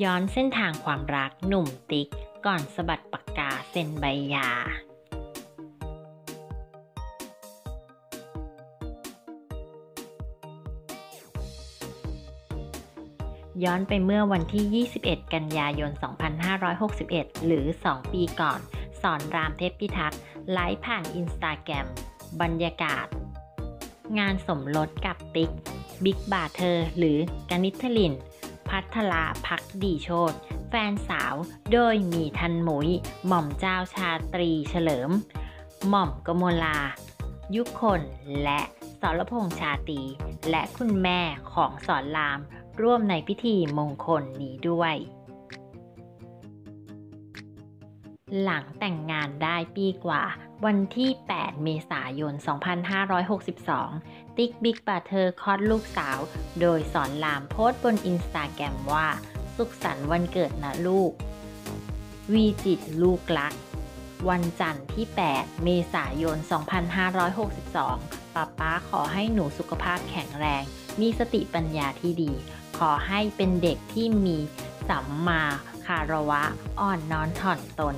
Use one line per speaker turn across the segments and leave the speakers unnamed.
ย้อนเส้นทางความรักหนุ่มติ๊ก ก่อนสะบัดปากกาเซ็นใบยาย้อนไปเมื่อวันที่ 21 กันยายน 2561 หรือ 2 ปีก่อน สอนรามเทพพิทักษ์ ไลฟ์ผ่านอินสตาแกรม บรรยากาศ งานสมรสกับติ๊ก บิ๊กบาเธอ หรือ กนิทลิน พัทลาพักดีโชตแฟนสาว โดยมีทันหมุย หม่อมเจ้าชาตรีเฉลิม หม่อมกมลายุคนและสรพงษ์ชาตรีและคุณแม่ของสอนราม ร่วมในพิธีมงคลนี้ด้วย หลังแต่งงานได้ปีกว่า วันที่ 8 เมษายน 2562 ติ๊กบิ๊กบราเธอร์คลอดลูกสาว โดยศรรามโพสต์บนอินสตาแกรมว่า สุขสันต์วันเกิดนะลูก วีจิลูกรัก วันจันทร์ที่ 8 เมษายน 2562ปาป๊าขอให้หนูสุขภาพแข็งแรง มีสติปัญญาที่ดี ขอให้เป็นเด็กที่มีสัมมา คารวะอ่อนน้อมถ่อมตน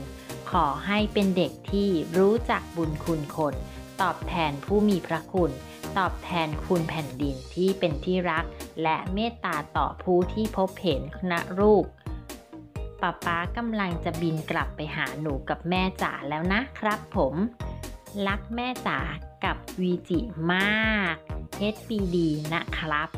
ขอให้เป็นเด็กที่รู้จักบุญคุณคน ตอบแทนผู้มีพระคุณ ตอบแทนคุณแผ่นดินที่เป็นที่รัก และเมตตาต่อผู้ที่พบเห็นณรูปป้าป๊ากำลังจะบินกลับไปหาหนูกับแม่จ๋าแล้วนะครับผม รักแม่จ๋ากับวีจิมาก HBD นะครับ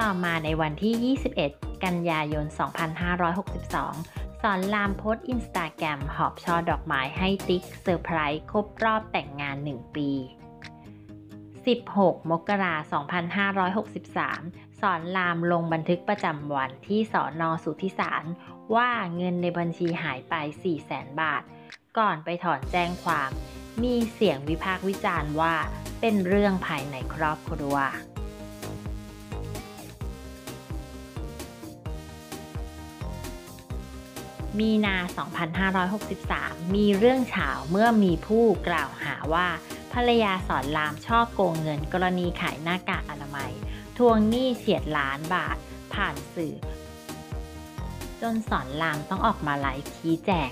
ต่อมาในวันที่ 21 กันยายน 2562 ศรรามโพสต์อินสตาแกรมหอบช่อดอกไม้ให้ติ๊กเซอร์ไพรส์ครบรอบแต่งงาน 1 ปี 16 มกราคม 2563 สอนรามลงบันทึกประจำวันที่สอนอสุทธิสารว่าเงินในบัญชีหายไป 400,000 บาท ก่อนไปถอนแจ้งความ มีเสียงวิพากษ์วิจารณ์ว่าเป็นเรื่องภายในครอบครัว มีนา 2563 มีเรื่องเฉาเมื่อมีผู้กล่าวหาว่า ภรรยาสอนรามช่อโกงเงินกรณีขายหน้ากากอนามัย ทวงหนี้เฉียดล้านบาท ผ่านสื่อ จนสอนรามต้องออกมาไลฟ์ชี้แจง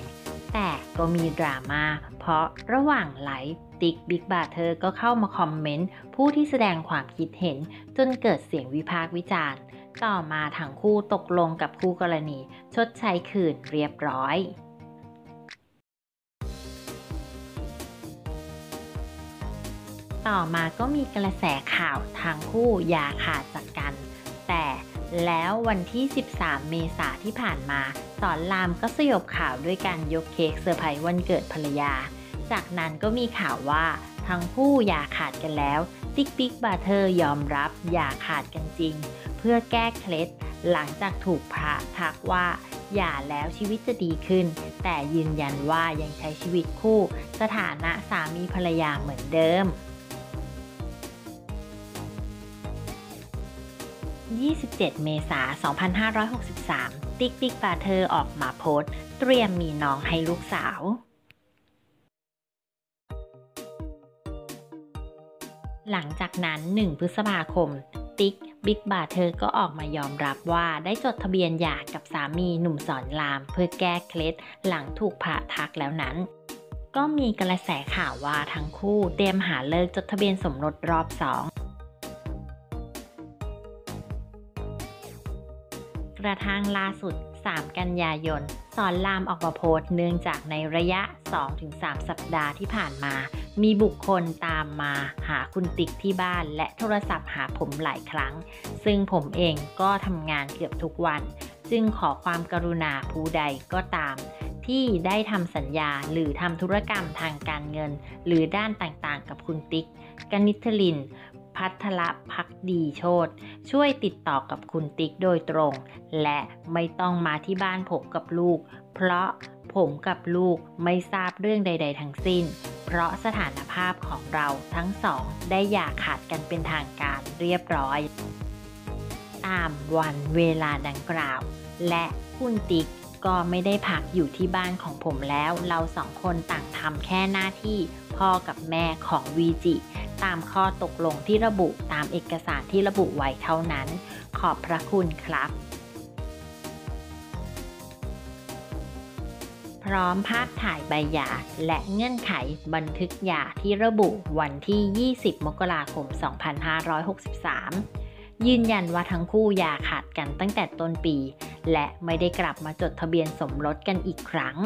แต่ก็มีดราม่าเพราะระหว่างไลฟ์ติ๊กบิ๊กบาเธอก็เข้ามาคอมเมนต์ผู้ที่แสดงความคิดเห็น จนเกิดเสียงวิพากษ์วิจารณ์ ต่อมาทั้งคู่ตกลงกับคู่กรณี ชดใช้คืนเรียบร้อยต่อมาก็มีกระแสข่าวทางคู่อย่าขาดจากกัน แต่แล้ววันที่ 13 เมษาที่ผ่านมา ศรรามก็สยบข่าวด้วยการยกเค้กเซอร์ไพรส์วันเกิดภรรยา จากนั้นก็มีข่าวว่าทั้งคู่หย่าขาดกันแล้วติ๊กบิ๊กบราเธอร์ยอมรับหย่าขาดกันจริง เพื่อแก้เคล็ดหลังจากถูกพระทักว่าหย่าแล้วชีวิตจะดีขึ้น แต่ยืนยันว่ายังใช้ชีวิตคู่ สถานะสามีภรรยาเหมือนเดิม 27 เมษายน 2563 ติ๊กบิ๊กบราเธอร์ออกมาโพสต์เตรียมมีน้องให้ลูกสาวหลังจากนั้น 1 พฤษภาคม ติ๊ก บิ๊กบราเธอร์ก็ออกมายอมรับว่าได้จดทะเบียนหย่ากับสามีหนุ่มศรราม เพื่อแก้เคล็ดหลังถูกพระทักแล้วนั้น ก็มีกระแสข่าวว่าทั้งคู่เตรียมหาฤกษ์จดทะเบียนสมรสรอบสองกระทั่งล่าสุด 3 กันยายน สอนรามออกมาโพสต์เนื่องจากในระยะ 2-3 สัปดาห์ที่ผ่านมา มีบุคคลตามมาหาคุณติ๊กที่บ้านและโทรศัพท์หาผมหลายครั้ง ซึ่งผมเองก็ทำงานเกือบทุกวัน จึงขอความกรุณาผู้ใดก็ตาม ที่ได้ทำสัญญาหรือทำธุรกรรมทางการเงิน หรือด้านต่างๆ กับคุณติ๊กกนิทลินพัทละพักดีโชตช่วยติดต่อกับคุณติ๊กโดยตรง และไม่ต้องมาที่บ้านผมกับลูก เพราะผมกับลูกไม่ทราบเรื่องใด ๆ ทั้งสิ้น ราะสถานภาพของเราทั้งสองได้อย่าขาดกันเป็นทางการเรียบร้อย ตามวันเวลาดังกล่าว และคุณติ๊กก็ไม่ได้พักอยู่ที่บ้านของผมแล้ว เราสองคนต่างทำแค่หน้าที่พ่อกับแม่ของวีจิตามข้อตกลงที่ระบุตามเอกสารที่ระบุไว้เท่านั้น ขอบพระคุณครับ ร้อมภาพถ่ายใบหย่าและเงื่อนไขบันทึกหย่าที่ระบุวันที่ 20 มกราคม 2563 ยืนยันว่าทั้งคู่หย่าขาดกันตั้งแต่ต้นปี และไม่ได้กลับมาจดทะเบียนสมรสกันอีกครั้ง